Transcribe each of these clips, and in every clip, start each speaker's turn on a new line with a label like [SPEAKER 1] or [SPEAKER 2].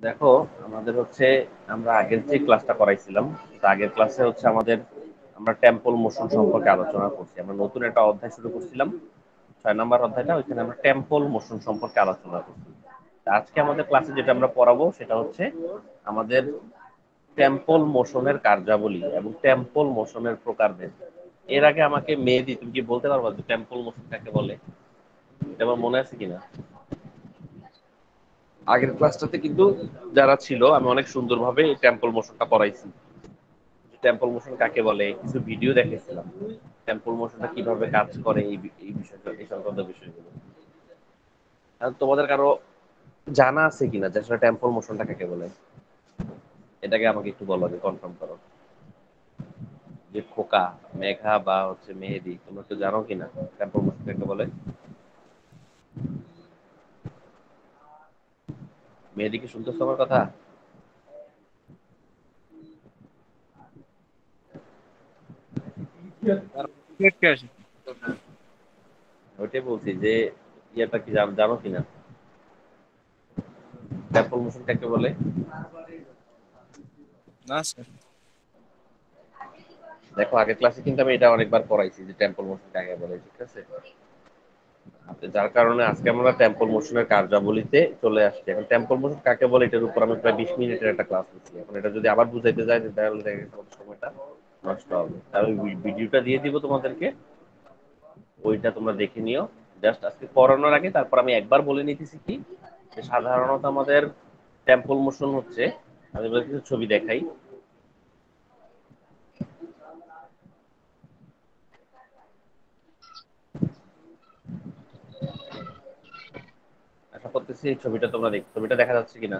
[SPEAKER 1] দেখো, আমাদের হচ্ছে, আমরা আগের যে ক্লাসটা করাইছিলাম আগের ক্লাসে হচ্ছে আমাদের আমরা টেম্পল মোশন সম্পর্কে আলোচনা করছি। আমরা নতুন একটা অধ্যায় শুরু করছিলাম, ছয় নম্বর অধ্যায়টা, ওইখানে আমরা টেম্পল মোশন সম্পর্কে আলোচনা করছি। আজকে আমাদের ক্লাসে যেটা আমরা পড়াবো, সেটা হচ্ছে আমাদের টেম্পল মোশনের কার্যাবলী এবং টেম্পল মোশনের প্রকারভেদ। এর আগে আমাকে মেহেদি তুমি কি বলতে পারবা যে টেম্পল মোশন কাকে বলে? আমার মনে আছে কিনা? আগের ক্লাসটাতে কিন্তু যারা ছিল, আমি অনেক সুন্দরভাবে এই টেম্পল মোশনটা পড়াইছি। টেম্পল মোশন কাকে বলে? কিছু ভিডিও দেখেছিলাম। টেম্পল মোশনটা কীভাবে কাজ করে এই এই বিষয়টা এই সংক্রান্ত বিষয়গুলো। তোমাদের কারও জানা আছে কিনা যে আসলে টেম্পল মোশনটা কাকে বলে? এটাকে আমাকে একটু বলো, আগে কনফার্ম করো। যে খোকা, মেঘা বা হচ্ছে মেহেদি, তোমরা তো জানো কিনা টেম্পল মোশন কাকে বলে? মেয়েদিকে শুনতেছো আমার কথা? ওইটাই বলছি যে ইয়েটা কি জানো কিনা? টেম্পল মোশন কাকে বলে?
[SPEAKER 2] না স্যার
[SPEAKER 1] দেখো আগের ক্লাসে কিন্তু আমি এটা অনেকবার পড়াইছি যে টেম্পল মোশন কাকে বলে ঠিক আছে? যার কারণে আজকে আমরা টেম্পল মোশনের কার্যাবলীতে চলে আসছি। এখন টেম্পল মোশন কাকে বলে, এটার উপর আমি প্রায় বিশ মিনিটের একটা ক্লাস নিচ্ছি। এখন এটা যদি আবার বুঝাইতে যাই, তাহলে সময়টা নষ্ট হবে। আমি ভিডিওটা দিয়ে দিব তোমাদেরকে। ওইটা তোমরা দেখে নিও। জাস্ট আজকে পড়ানোর আগে তারপর আমি একবার বলে নিতেছি কি সাধারণত আমাদের টেম্পল মোশন হচ্ছে, আমি কিছু ছবি দেখাই আশা করতেছি এই ছবিটা তোমরা দেখ। ছবিটা দেখা যাচ্ছে কিনা?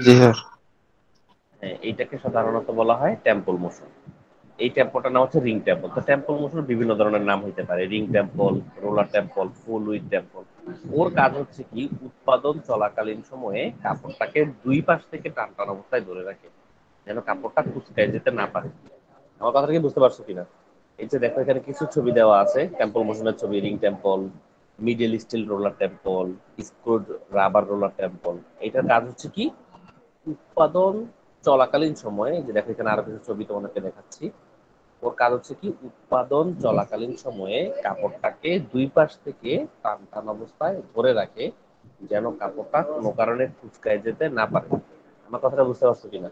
[SPEAKER 2] জি হ্যাঁ।
[SPEAKER 1] এইটাকে সাধারণত বলা হয় টেম্পল মোশন এই টেম্পলটার নাম হচ্ছে রিং টেম্পল তো টেম্পল মোশন বিভিন্ন ধরনের নাম হইতে পারে। Ring temple roller temple full width temple ওর কাজ হচ্ছে কি? উৎপাদন চলাকালীন সময়ে কাপড়টাকে দুই পাশ থেকে টান টান অবস্থায় ধরে রাখে যেন কাপড়টা কুচকায় যেতে না পারে। আমার কথাটা কি বুঝতে পারছ কিনা? এই যে দেখো এখানে কিছু ছবি দেওয়া আছে। টেম্পল মোশনের ছবি ring temple middle steel roller temple screwed rubber roller temple এটার কাজ হচ্ছে কি? উৎপাদন চলাকালীন সময়ে যে দেখো, এখানে আরও কিছু ছবি তোমাদেরকে দেখাচ্ছি। ওর কাজ হচ্ছে কি? উৎপাদন চলাকালীন সময়ে কাপড়টাকে দুই পাশ থেকে টান টান অবস্থায় ধরে রাখে, যেন কাপড়টা কোনো কারণে ফুচকায় যেতে না পারে। আমার কথাটা বুঝতে পারছ কিনা?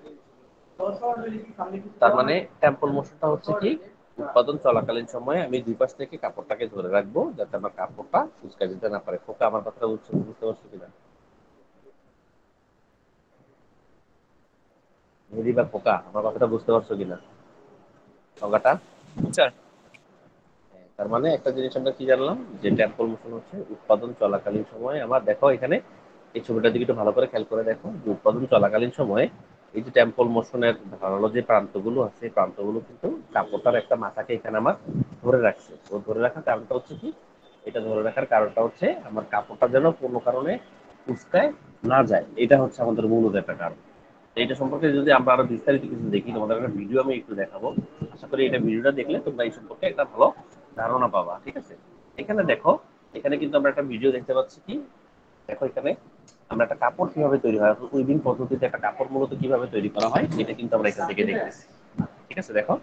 [SPEAKER 1] তার মানে টেম্পল মোশনটা হচ্ছে কি? উৎপাদন চলাকালীন সময়ে আমি দুই পাশ থেকে কাপড়টাকে ধরে রাখব যাতে আমার কাপড়টা কুচকায় যেতে না পারে। খোকা আমার কথাটা বুঝতে বুঝতে পারছ কিনা? মেহেদি বা খোকা আমার কথাটা বুঝতে পারছ কিনা? সংজ্ঞাটা তার মানে একটা জিনিস আমরা কি জানলাম? যে টেম্পল মোশন হচ্ছে উৎপাদন চলাকালীন সময়ে। আমার দেখো এখানে এই ছবিটার দিকে একটু ভালো করে খেয়াল করে দেখো যে উৎপাদন চলাকালীন সময়ে এই যে টেম্পল মোশনের ধারালো যে প্রান্তগুলো আছে প্রান্তগুলো কিন্তু কাপড়টার একটা মাথাকে এখানে আমার ধরে রাখছে। ও ধরে রাখার কারণটা হচ্ছে কি? এটা ধরে রাখার কারণটা হচ্ছে আমার কাপড়টা যেন কোনো কারণে উস্কায় না যায়। এটা হচ্ছে আমাদের মূলত একটা কারণ। এইটা সম্পর্কে যদি আমরা আরও বিস্তারিত কিছু দেখি, তোমাদের একটা ভিডিও আমি একটু দেখাবো। আশা করি এটা ভিডিওটা দেখলে তোমরা এই সম্পর্কে একটা ভালো ধারণা পাবা, ঠিক আছে? এখানে দেখো, এখানে কিন্তু আমরা একটা ভিডিও দেখতে পাচ্ছি কি? দেখো এখানে। আমরা একটা কাপড় কীভাবে তৈরি হয় উইভিং পদ্ধতিতে একটা কাপড় মূলত কীভাবে তৈরি করা হয় এটা কিন্তু আমরা এখান থেকে দেখতেছি। ঠিক আছে দেখো?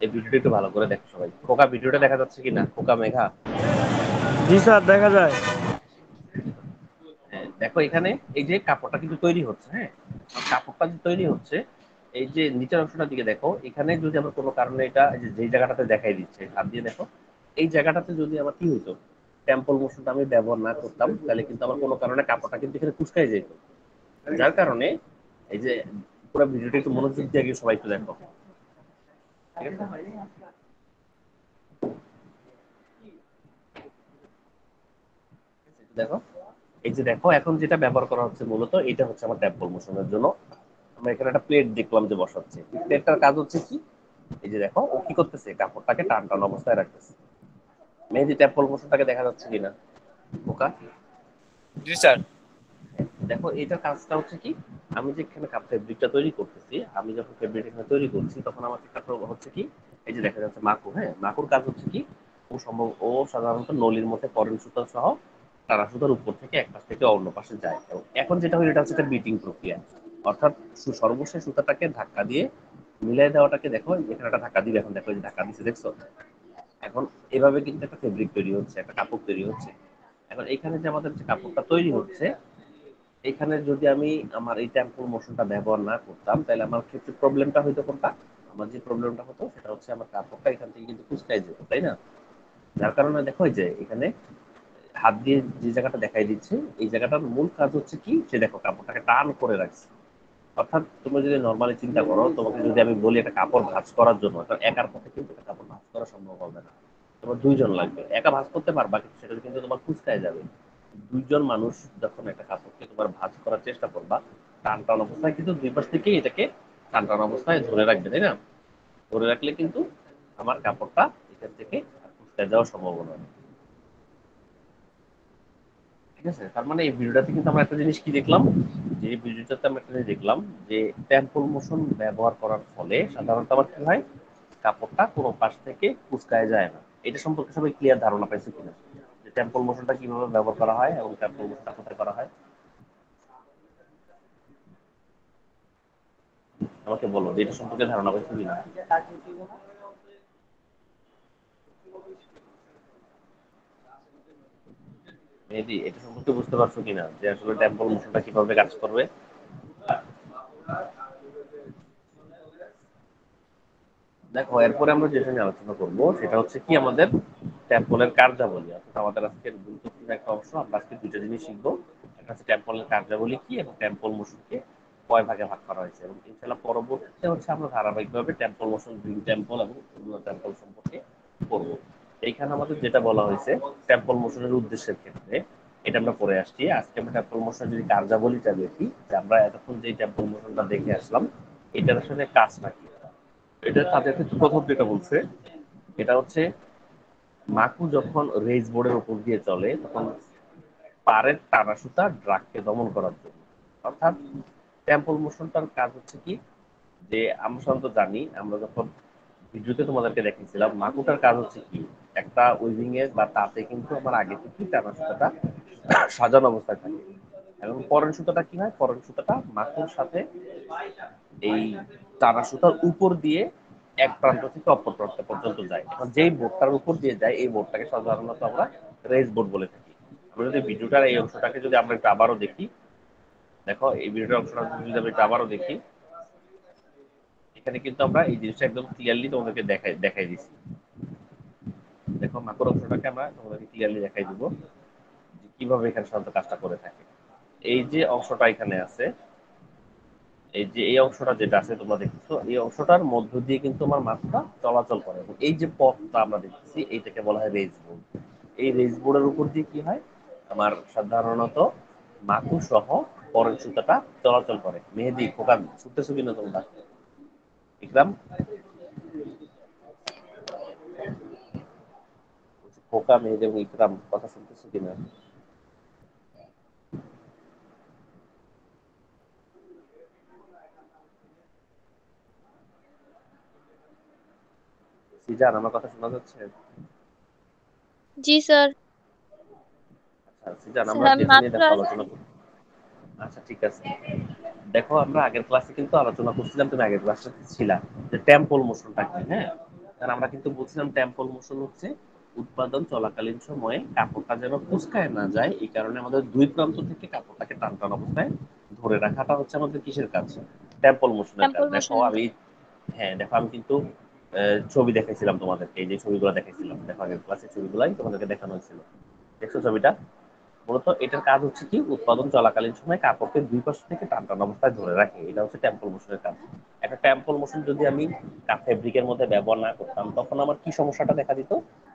[SPEAKER 1] এই ভিডিওটা একটু ভালো করে দেখো সবাই। খোকা ভিডিওটা দেখা যাচ্ছে কিনা খোকা মেঘা?
[SPEAKER 2] জি স্যার দেখা যায়।
[SPEAKER 1] দেখো এখানে এই যে কাপড়টা কিন্তু তৈরি হচ্ছে হ্যাঁ? কাপড়টা যে তৈরি হচ্ছে এই যে নিচের অংশটার দিকে দেখো এখানে যদি আমরা কোনো কারণে এটা যে জায়গাটাতে দেখাই দিচ্ছে হাত দিয়ে দেখো এই জায়গাটাতে যদি আমার কি হইতো? টেম্পল মোশনটা আমি ব্যবহার না করতাম, তাহলে কিন্তু আমার কোনো কারণে কাপড়টা কিন্তু এখানে কুচকাই যেত। যার কারণে এই যে পুরো ভিডিওটা একটু মনোযোগ দিয়ে আগে সবাই একটু দেখো। দেখো, এই যে দেখো, এখন যেটা ব্যবহার করা হচ্ছে মূলত, এটা হচ্ছে আমার টেম্পল মোশনের জন্য। আমরা এখানে একটা প্লেট দেখলাম যে বসাচ্ছে। প্লেটটার কাজ হচ্ছে কি? এই যে দেখো, ও কি করতেছে? কাপড়টাকে টান টান অবস্থায় রাখতেছে। মেহেদি ট্যাপ টেম্পল মোশনটাকে দেখা যাচ্ছে কিনা? ওকা
[SPEAKER 2] জি স্যার।
[SPEAKER 1] দেখো এটার কাজটা হচ্ছে কি? আমি যেখানে ফেব্রিকটা তৈরি করতেছি আমি যখন ফেব্রিক এখানে তৈরি করছি তখন আমার কাজটা হচ্ছে কি? এই যে দেখা যাচ্ছে মাকু হ্যাঁ? মাকুর কাজ হচ্ছে কি? ও সম্ভব ও সাধারণত নলির মধ্যে করেন সুতা সহ তারা সুতার উপর থেকে এক পাশ থেকে অন্য পাশে যায়। এবং এখন যেটা হয় এটা হচ্ছে একটা বিটিং প্রক্রিয়া। অর্থাৎ সর্বশেষ সুতাটাকে ধাক্কা দিয়ে মিলাই দেওয়াটাকে দেখো এখানে একটা ধাক্কা দিবে। এখন দেখো যে ধাক্কা দিচ্ছে দেখছ? এখন এভাবে কিন্তু একটা ফেব্রিক তৈরি হচ্ছে, একটা কাপড় তৈরি হচ্ছে। এখন এখানে যে আমাদের যে কাপড়টা তৈরি হচ্ছে, এখানে যদি আমি আমার এই টেম্পল মোশনটা ব্যবহার না করতাম, তাহলে আমার ক্ষেত্রে প্রবলেমটা হয়তো কোনটা? আমার যে প্রবলেমটা হতো, সেটা হচ্ছে আমার কাপড়টা এখান থেকে কিন্তু কুচকাই যেত, তাই না? যার কারণে দেখো যে এখানে হাত দিয়ে যে জায়গাটা দেখাই দিচ্ছে, এই জায়গাটার মূল কাজ হচ্ছে কি? সে দেখো কাপড়টাকে টান করে রাখছে। অর্থাৎ তুমি যদি নর্মালি চিন্তা করো, তোমাকে যদি আমি বলি একটা কাপড় ভাঁজ করার জন্য একার পক্ষে কিন্তু কাপড় ভাঁজ করা সম্ভব হবে না। তোমার দুইজন লাগবে। একা ভাঁজ করতে পারবা, কিন্তু সেটা কিন্তু তোমার কুচকায় যাবে। দুইজন মানুষ যখন একটা কাপড়কে তোমার ভাঁজ করার চেষ্টা করবা টান টান অবস্থায় কিন্তু দুই পাশ থেকেই এটাকে টান টান অবস্থায় ধরে রাখবে, তাই না? ধরে রাখলে কিন্তু আমার কাপড়টা এখান থেকে কুচকায় যাওয়ার সম্ভাবনা নেই। ঠিক আছে? তার মানে এই ভিডিওটাতে কিন্তু আমরা একটা জিনিস কি দেখলাম? যে ভিডিওটাতে আমরা একটা জিনিস দেখলাম যে টেম্পল মোশন ব্যবহার করার ফলে সাধারণত আমার কি হয়? কাপড়টা কোনো পাশ থেকে কুচকায় যায় না। এটা সম্পর্কে সবাই ক্লিয়ার ধারণা পাইছে কিনা? যে টেম্পল মোশনটা কীভাবে ব্যবহার করা হয় এবং টেম্পল মোশনটা কোথায় করা হয়? আমাকে বলো এটা সম্পর্কে ধারণা পাইছো কিনা? মেহেদি, এটা সম্পর্কে বুঝতে পারছ কিনা? যে আসলে টেম্পল মোশনটা কীভাবে কাজ করবে? দেখো, এরপরে আমরা যেটা নিয়ে আলোচনা করব, সেটা হচ্ছে কি আমাদের টেম্পলের কার্যাবলী। অর্থাৎ আমাদের আজকের গুরুত্বপূর্ণ একটা অংশ, আমরা আজকে দুইটা জিনিস শিখব। একটা হচ্ছে টেম্পলের কার্যাবলী কি এবং টেম্পল মোশনকে কয় ভাগে ভাগ করা হয়েছে। এবং ইনশাল্লাহ পরবর্তীতে হচ্ছে আমরা ধারাবাহিকভাবে টেম্পল মোশন গ্রিন টেম্পল এবং অন্য টেম্পল সম্পর্কে করব এইখানে আমাদের যেটা বলা হয়েছে ট্যাম্পল মোশনের উদ্দেশ্যের ক্ষেত্রে, এটা আমরা পড়ে আসছি। আজকে আমরা টেম্পল মোশনের যদি কার্যাবলীটা দেখি, যে আমরা এতক্ষণ যে টেম্পল মোশনটা দেখে আসলাম, এটার আসলে কাজটা কি? এটা তাদের প্রথম যেটা বলছে, এটা হচ্ছে মাকু যখন রেজ বোর্ডের উপর দিয়ে চলে, তখন পারের টানা সুতা ড্রাগকে দমন করার জন্য। অর্থাৎ টেম্পল মোশনটার কাজ হচ্ছে কি? যে আমরা সাধারণত জানি, আমরা যখন ভিডিওতে তোমাদেরকে দেখিয়েছিলাম মাকুটার কাজ হচ্ছে কি? একটা উইভিং এর বা তাতে কিন্তু আমার আগে থেকে টানা সুতাটা সাজানো অবস্থায় থাকে। এবং পরের সুতাটা কি হয়? পরের সুতাটা মাকুর সাথে এই টানা সুতার উপর দিয়ে এক প্রান্ত থেকে অপর প্রান্ত পর্যন্ত যায়। এখন যেই বোর্ডটার উপর দিয়ে যায়, এই বোর্ডটাকে সাধারণত আমরা রেস বোর্ড বলে থাকি। আমরা যদি ভিডিওটার এই অংশটাকে যদি আমরা একটু আবারও দেখি, দেখো, এই ভিডিওটার অংশটা যদি আমি একটু আবারও দেখি, এখানে কিন্তু আমরা এই জিনিসটা একদম ক্লিয়ারলি তোমাদেরকে দেখাই দেখাই দিচ্ছি। দেখো, মাকড় অংশটাকে আমরা তোমাদেরকে ক্লিয়ারলি দেখাই দিব কীভাবে এখানে সাধারণত কাজটা করে থাকে। এই যে অংশটা এখানে আছে এই যে এই অংশটা যেটা আছে তোমরা দেখছ এই অংশটার মধ্য দিয়ে কিন্তু আমার মাছটা চলাচল করে। এবং এই যে পথটা আমরা দেখছি এইটাকে বলা হয় রেজ বোর্ড এই রেজ বোর্ডের উপর দিয়ে কি হয়? আমার সাধারণত মাকু সহ পরের সুতাটা চলাচল করে। মেহেদি খোকা ছুটতেছো কিনা তোমরা? ইকরাম? খোকা মেহেদি এবং ইকরাম, কথা শুনতেছো কিনা? আমার কথা শোনা যাচ্ছে?
[SPEAKER 3] জি স্যার।
[SPEAKER 1] আচ্ছা সিজান আমরা দেখো আলোচনা আচ্ছা ঠিক আছে। দেখো আমরা আগের ক্লাসে কিন্তু আলোচনা করছিলাম তুমি আগের ক্লাসে ছিলা যে টেম্পল মোশনটা কি হ্যাঁ? কারণ আমরা কিন্তু বলছিলাম টেম্পল মোশন হচ্ছে উৎপাদন চলাকালীন সময়ে কাপড়টা যেন কুচকায় না যায় এই কারণে আমাদের দুই প্রান্ত থেকে কাপড়টাকে টান টান অবস্থায় ধরে রাখাটা হচ্ছে আমাদের কিসের কাজ? টেম্পল মোশনের কাজ। দেখো আমি হ্যাঁ দেখো আমি কিন্তু ছবি দেখাইছিলাম তোমাদেরকে, এই যে ছবিগুলো দেখাইছিলাম, দেখো আগের ক্লাসের ছবিগুলাই তোমাদেরকে দেখানো হয়েছিল। দেখছ ছবিটা? মূলত এটার কাজ হচ্ছে কি, উৎপাদন চলাকালীন সময় কাপড়কে দুই পাশ থেকে টান অবস্থায় ধরে রাখে। এটা হচ্ছে টেম্পল মোশনের কাজ। একটা টেম্পল মোশন যদি আমি ফেব্রিকের মধ্যে ব্যবহার না করতাম, তখন আমার কি সমস্যাটা দেখা দিত?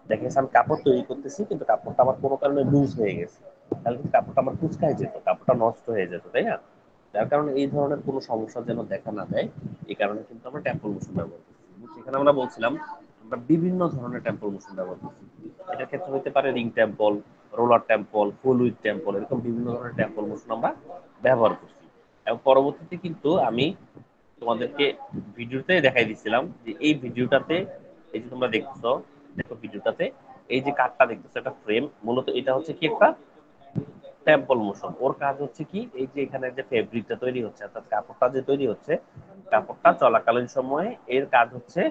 [SPEAKER 1] দেখা আমি কাপড় তৈরি করতেছি, কিন্তু কাপড়টা আমার কোনো কারণে লুজ হয়ে গেছে। তাহলে কিন্তু কাপড়টা আমার কুচকায় যেত, কাপড়টা নষ্ট হয়ে যেত, তাই না? যার কারণে এই ধরনের কোনো সমস্যা যেন দেখা না দেয়, এই কারণে কিন্তু আমরা টেম্পল মোশন ব্যবহার করছি। সেখানে আমরা বলছিলাম, আমরা বিভিন্ন ধরনের টেম্পল মোশন ব্যবহার করছি। এটার ক্ষেত্রে হতে পারে ring temple roller temple full width temple এরকম বিভিন্ন ধরনের টেম্পল মোশন আমরা ব্যবহার করছি। এবং পরবর্তীতে কিন্তু আমি তোমাদেরকে ভিডিওতে দেখাই দিচ্ছিলাম যে এই ভিডিওটাতে, এই যে তোমরা দেখছ দেখো ভিডিওটাতে, এই যে কাঠটা দেখতেছো, একটা ফ্রেম মূলত এটা হচ্ছে কি একটা টেম্পল মোশন ওর কাজ হচ্ছে কি এই যে এখানে যে ফেব্রিকটা তৈরি হচ্ছে অর্থাৎ কাপড়টা যে তৈরি হচ্ছে কাপড়টা চলাকালীন সময়ে এর কাজ হচ্ছে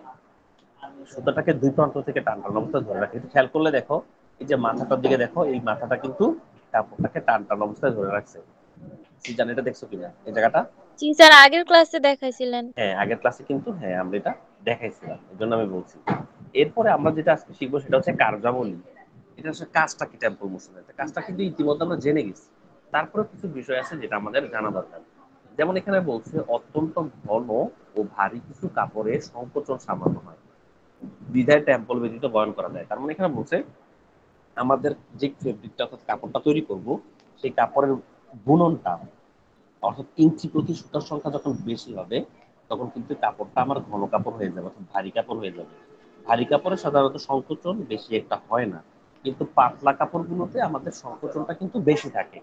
[SPEAKER 1] সুতাটাকে দুই প্রান্ত থেকে টান টান অবস্থায় ধরে রাখে। খেয়াল করলে দেখো এই যে মাথাটার দিকে দেখো এই মাথাটা কিন্তু কাপড়টাকে টান টান অবস্থায় ধরে রাখছে। জানি এটা দেখছ কিনা? এই জায়গাটা?
[SPEAKER 3] জি স্যার আগের ক্লাসে দেখাইছিলেন।
[SPEAKER 1] হ্যাঁ আগের ক্লাসে কিন্তু হ্যাঁ আমরা এটা দেখাইছিলাম এই জন্য আমি বলছি। এরপরে আমরা যেটা আজকে শিখব সেটা হচ্ছে কার্যাবলী এটা হচ্ছে কাজটা কি টেম্পল মোশনের কাজটা কিন্তু ইতিমধ্যে আমরা জেনে গেছি। তারপরে কিছু বিষয় আছে যেটা আমাদের জানা দরকার। যেমন এখানে বলছে, অত্যন্ত ঘন ও ভারী কিছু কাপড়ের সংকোচন সামান্য হয়। বিধায় টেম্পল ব্যতীত বয়ন করা যায়। তার মানে এখানে বলছে, আমাদের যে ফেব্রিকটা অর্থাৎ কাপড়টা তৈরি করব, সেই কাপড়ের বুননটা, অর্থাৎ ইঞ্চি প্রতি সুতার সংখ্যা যখন বেশি হবে, তখন কিন্তু কাপড়টা আমার ঘন কাপড় হয়ে যাবে, অর্থাৎ ভারী কাপড় হয়ে যাবে। ভারী কাপড়ে সাধারণত সংকোচন বেশি একটা হয় না। কিন্তু পাতলা কাপড়গুলোতে আমাদের সংকোচনটা কিন্তু বেশি থাকে।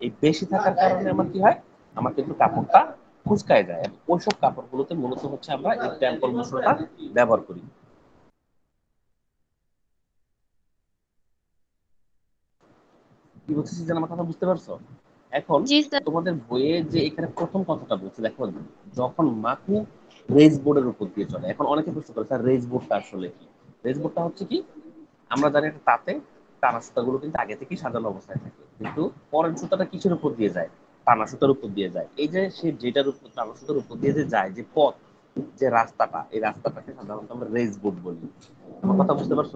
[SPEAKER 1] এই বেশি থাকার কারণে আমার কি হয়? আমার কিন্তু কাপড়টা কুচকায় যায় ওইসব কাপড়গুলোতে মূলত হচ্ছে আমরা এই টেম্পল মশলাটা ব্যবহার করি। কি বলতেছি যেন আমার কথা বুঝতে পারছ? এখন তোমাদের বইয়ে যে এখানে প্রথম কথাটা বলছে দেখো যখন মাকু রেজ বোর্ডের উপর দিয়ে চলে এখন অনেকে প্রশ্ন করে স্যার রেজ বোর্ডটা আসলে কি? রেজ বোর্ডটা হচ্ছে কি? আমরা জানি তাতে টানা সুতাগুলো কিন্তু আগে থেকেই সাজানো অবস্থায় থাকে। কিন্তু পরের সুতাটা কিসের উপর দিয়ে যায়? টানা সুতার উপর দিয়ে যায়। এই যে সে যেটার উপর টানা সুতার উপর দিয়ে যে যায় যে পথ যে রাস্তাটা এই রাস্তাটাকে সাধারণত আমরা রেজ বোর্ড বলি। আমার কথা বুঝতে পারছ?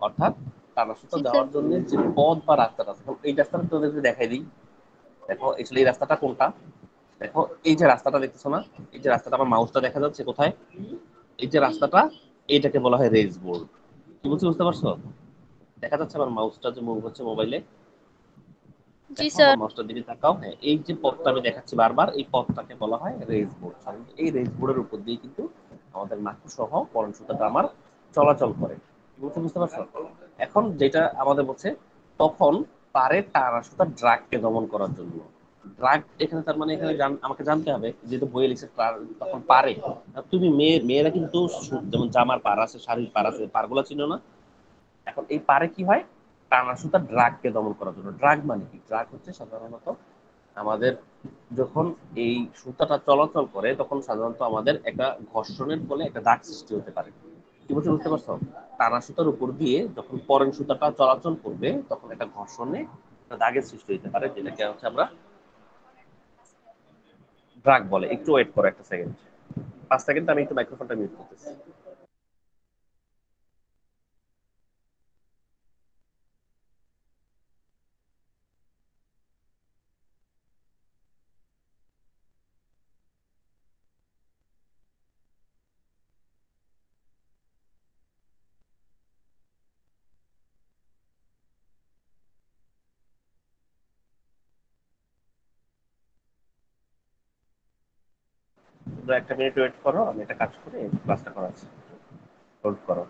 [SPEAKER 1] অর্থাৎ টানা সুতা দেওয়ার জন্য যে পথ বা রাস্তাটা এই রাস্তাটা তোদেরকে দেখাই দিই। দেখো আসলে এই রাস্তাটা কোনটা? দেখো এই যে রাস্তাটা দেখতেছো না? এই যে রাস্তাটা আমার মাউসটা দেখা যাচ্ছে কোথায়? এই যে রাস্তাটা এইটাকে বলা হয় রেজ বোর্ড কি বলছি বুঝতে পারছ? দেখা যাচ্ছে আমার মাউসটা যে মুভ হচ্ছে মোবাইলে
[SPEAKER 3] জি স্যার
[SPEAKER 1] মাউসটার দিকে তাকাও। হ্যাঁ এই যে পথটা আমি দেখাচ্ছি বারবার এই পথটাকে বলা হয় রেজ বোর্ড সাধারণত এই রেজ বোর্ডের উপর দিয়ে কিন্তু আমাদের মাকু সহ পরন সুতাটা আমার চলাচল করে। কি বলতে বুঝতে পারছ? এখন যেটা আমাদের বলছে তখন পারে টানা সুতা ড্রাগকে দমন করার জন্য। ড্রাগ এখানে তার মানে এখানে আমাকে জানতে হবে, যেহেতু বইয়ে লিখছে তখন পারে। তুমি মেয়ে, মেয়েরা কিন্তু যেমন জামার পার আছে, শাড়ির পার আছে, পারগুলো চিনো না? এখন এই পারে কি হয়? টানা সুতা ড্রাগকে দমন করার জন্য। ড্রাগ মানে কি? ড্রাগ হচ্ছে সাধারণত আমাদের যখন এই সুতাটা চলাচল করে, তখন সাধারণত আমাদের একটা ঘর্ষণের ফলে একটা দাগ সৃষ্টি হতে পারে। কি বলছো, বুঝতে পারছ? টানা সুতার উপর দিয়ে যখন পরের সুতাটা চলাচল করবে, তখন একটা ঘর্ষণে একটা দাগের সৃষ্টি হতে পারে, যেটাকে হচ্ছে আমরা ড্রাগ বলে একটু ওয়েট করো একটা সেকেন্ড পাঁচ সেকেন্ড আমি একটু মাইক্রোফোনটা মিউট করতেছি। তোমরা একটা মিনিট ওয়েট করো আমি একটা কাজ করে ক্লাসটা করাচ্ছি। হোল্ড করো।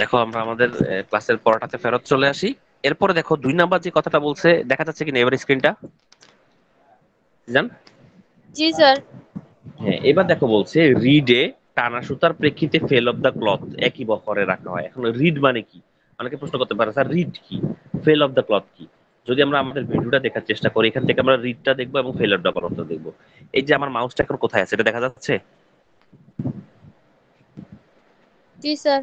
[SPEAKER 1] দেখো আমরা আমাদের ক্লাসের পড়াটাতে ফেরত চলে আসি। এরপরে দেখো দুই নাম্বার যে কথাটা বলছে দেখা যাচ্ছে কিনা এবার স্ক্রিনটা জান?
[SPEAKER 3] জি স্যার।
[SPEAKER 1] হ্যাঁ এবার দেখো বলছে রিডে টানা সুতার প্রেক্ষিতে ফেল অফ দ্য ক্লথ একই বহরে রাখা হয়। এখন রিড মানে কি? অনেকে প্রশ্ন করতে পারে স্যার রিড কি? ফেল অফ দ্য ক্লথ কি? যদি আমরা আমাদের ভিডিওটা দেখার চেষ্টা করি এখান থেকে আমরা রিডটা দেখব এবং ফেল অফ দ্য ক্লথটা দেখব। এই যে আমার মাউসটা এখন কোথায় আছে এটা দেখা যাচ্ছে?
[SPEAKER 3] জি স্যার
[SPEAKER 2] স্যার।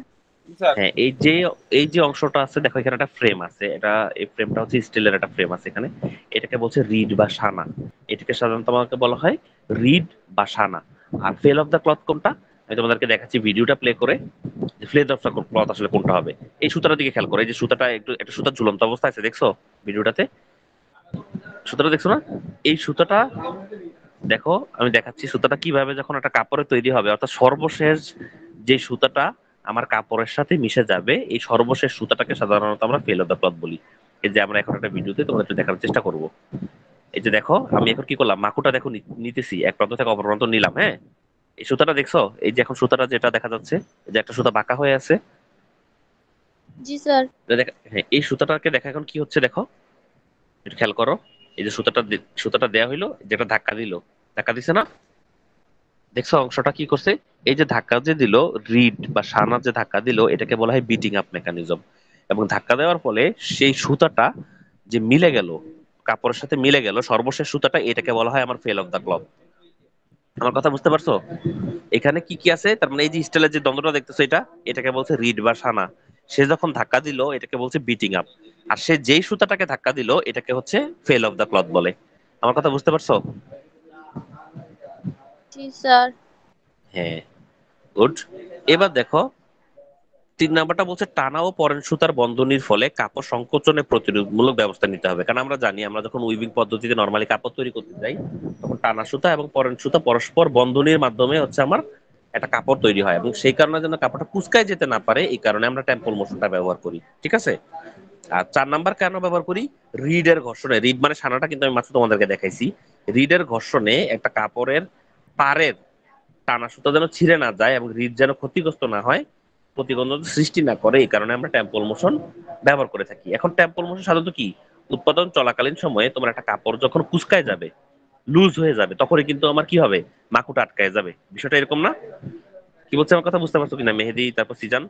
[SPEAKER 1] হ্যাঁ এই যে এই যে অংশটা আছে, দেখো, এখানে একটা ফ্রেম আছে। এটা, এই ফ্রেমটা হচ্ছে স্টিলের একটা ফ্রেম আছে এখানে। এটাকে বলছে রিড বা সানা। এটাকে সাধারণত আমাকে বলা হয় রিড বা সানা। আর ফেল অফ দ্য ক্লথ কোনটা? আমি তোমাদেরকে দেখাচ্ছি ভিডিওটা প্লে করে। যে ফ্লেজ অফ ক্লথ আসলে কোনটা হবে। এই সুতাটার দিকে খেয়াল করো। যে সুতাটা একটু, একটা সুতা ঝুলন্ত অবস্থায় আছে, দেখছ ভিডিওটাতে? সুতাটা দেখছ না? এই সুতাটা, দেখো, আমি দেখাচ্ছি সুতাটা কীভাবে যখন একটা কাপড়ে তৈরি হবে। অর্থাৎ সর্বশেষ যে সুতাটা আমার কাপড়ের সাথে মিশে যাবে এই সর্বশেষ সুতাটাকে সাধারণত আমরা ফেল অফ দ্য ক্লথ বলি। এই যে আমরা এখন একটা ভিডিওতে তোমাদের দেখার চেষ্টা করব। এই যে দেখো আমি এখন কি করলাম? মাকুটা দেখো নিতেছি এক প্রান্ত থেকে অপর প্রান্ত নিলাম হ্যাঁ? এই সুতাটা দেখছ? এই যে এখন সুতাটা যেটা দেখা যাচ্ছে এই যে একটা সুতা বাঁকা হয়ে আছে।
[SPEAKER 3] জি স্যার।
[SPEAKER 1] এটা দেখা- হ্যাঁ এই সুতাটাকে দেখা এখন কি হচ্ছে দেখো? একটু খেয়াল করো। এই যে সুতাটা সুতাটা দেয়া হইল যেটা ধাক্কা দিল। ধাক্কা দিছে না? দেখছ অংশটা কি করছে? এই যে ধাক্কা যে দিল, রিড বা সানা যে ধাক্কা দিল, এটাকে বলা হয় বিটিং আপ মেকানিজম এবং ধাক্কা দেওয়ার ফলে সেই সুতাটা যে মিলে গেল, কাপড়ের সাথে মিলে গেল, সর্বশেষ সুতাটা এটাকে বলা হয় আমার ফেল অফ দা ক্লথ আমার কথা বুঝতে পারছ? এখানে কি কি আছে? তার মানে এই যে স্টাইলের যে দ্বন্দ্বটা দেখতেছো এটা, এটাকে বলছে রিড বা সানা। সে যখন ধাক্কা দিল, এটাকে বলছে বিটিং আপ আর সে যেই সুতাটাকে ধাক্কা দিল, এটাকে হচ্ছে ফেল অফ দা ক্লথ বলে। আমার কথা বুঝতে পারছ?
[SPEAKER 3] জি, স্যার।
[SPEAKER 1] হ্যাঁ গুড। এবার দেখো, তিন নাম্বারটা বলছে, টানা ও পরেন সুতার বন্ধনীর ফলে কাপড় সংকোচনে প্রতিরোধমূলক ব্যবস্থা নিতে হবে। কারণ আমরা জানি, আমরা যখন উইভিং পদ্ধতিতে নর্মালি কাপড় তৈরি করতে যাই, তখন টানা সুতা এবং পরেন সুতা পরস্পর বন্ধনীর মাধ্যমে হচ্ছে আমার একটা কাপড় তৈরি হয় এবং সেই কারণে যেন কাপড়টা কুচকায় যেতে না পারে, এই কারণে আমরা টেম্পল মোশনটা ব্যবহার করি। ঠিক আছে? আর চার নাম্বার কেন ব্যবহার করি? রিডের ঘর্ষণে। রিড মানে সানাটা কিন্তু আমি মাত্র তোমাদেরকে দেখাইছি। রিডের ঘর্ষণে একটা কাপড়ের পারের টানা সুতা যেন ছিঁড়ে না যায় এবং রিড যেন ক্ষতিগ্রস্ত না হয় প্রতিবন্ধক সৃষ্টি না করে এই কারণে আমরা টেম্পল মোশন ব্যবহার করে থাকি। এখন টেম্পল মোশন সাধারণত কি? উৎপাদন চলাকালীন সময়ে তোমার একটা কাপড় যখন কুচকায় যাবে লুজ হয়ে যাবে তখনই কিন্তু আমার কি হবে? মাকুটা আটকায় যাবে। বিষয়টা এরকম না? কি বলছে আমার কথা বুঝতে পারছ কিনা? মেহেদি তারপর সিজান?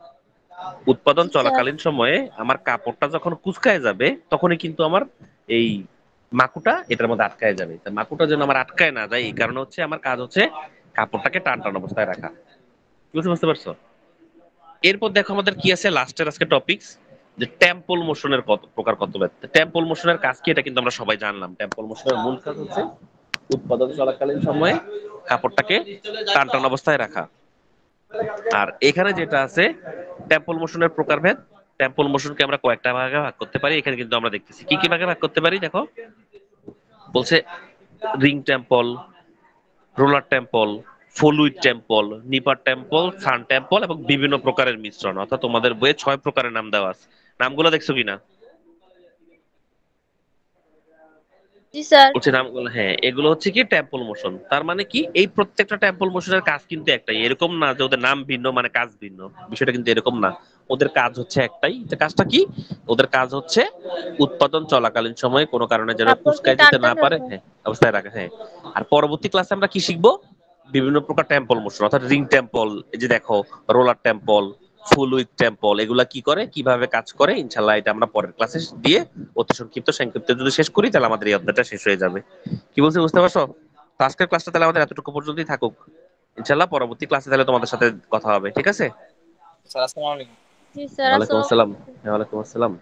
[SPEAKER 1] উৎপাদন চলাকালীন সময়ে আমার কাপড়টা যখন কুচকায় যাবে তখনই কিন্তু আমার এই মাকুটা এটার মধ্যে আটকায় যাবে। মাকুটা যেন আমার আটকায় না যায়, এই কারণে হচ্ছে আমার কাজ হচ্ছে কাপড়টাকে টান টান অবস্থায় রাখা। বুঝতে বুঝতে পারছ? এরপর দেখো আমাদের কি আছে, লাস্টের আজকে টপিকস যে টেম্পল মোশনের কত প্রকার কত টেম্পল মোশনের কাজ কি এটা কিন্তু আমরা সবাই জানলাম। টেম্পল মোশনের মূল কাজ হচ্ছে উৎপাদন চলাকালীন সময়ে কাপড়টাকে টান টান অবস্থায় রাখা। আর এখানে যেটা আছে টেম্পল মোশনের প্রকারভেদ টেম্পল মোশনকে আমরা কয়েকটা ভাগে ভাগ করতে পারি এখানে কিন্তু আমরা দেখতেছি। কি কি ভাগে ভাগ করতে পারি দেখো? বলছে ring temple roller temple fluid temple nipper temple সান টেম্পল এবং বিভিন্ন প্রকারের মিশ্রণ। অর্থাৎ তোমাদের বইয়ে ছয় প্রকারের নাম দেওয়া আছে। নামগুলো দেখছ কিনা? নামগুলো হ্যাঁ এগুলো হচ্ছে কি টেম্পল মোশন তার মানে কি? এই প্রত্যেকটা টেম্পল মোশনের কাজ কিন্তু একটাই। এরকম না যে ওদের নাম ভিন্ন মানে কাজ ভিন্ন। বিষয়টা কিন্তু এরকম না। ওদের কাজ হচ্ছে একটাই। যে কাজটা কি? ওদের কাজ হচ্ছে উৎপাদন চলাকালীন সময়ে কোনো কারণে যেন কুচকায় যেতে না পারে। হ্যাঁ অবস্থায় রাখা হ্যাঁ। আর পরবর্তী ক্লাসে আমরা কি শিখব? বিভিন্ন প্রকার টেম্পল মোশন অর্থাৎ রিং টেম্পল এই যে দেখো roller temple full width temple এগুলা কি করে কীভাবে কাজ করে ইনশাল্লাহ এটা আমরা পরের ক্লাসে দিয়ে অতি সংক্ষিপ্ত সংক্ষিপ্ত যদি শেষ করি তাহলে আমাদের এই অধ্যায়টা শেষ হয়ে যাবে। কি বলছি বুঝতে পারছ? তো আজকের ক্লাসটা তাহলে আমাদের এতটুকু পর্যন্তই থাকুক। ইনশাল্লাহ পরবর্তী ক্লাসে তাহলে তোমাদের সাথে কথা হবে ঠিক আছে?
[SPEAKER 2] স্যার আসসালামু আলাইকুম।
[SPEAKER 1] ওয়ালাইকুম
[SPEAKER 3] আসসালামু
[SPEAKER 1] আসসালাম। ওয়ালাইকুম আসসালাম।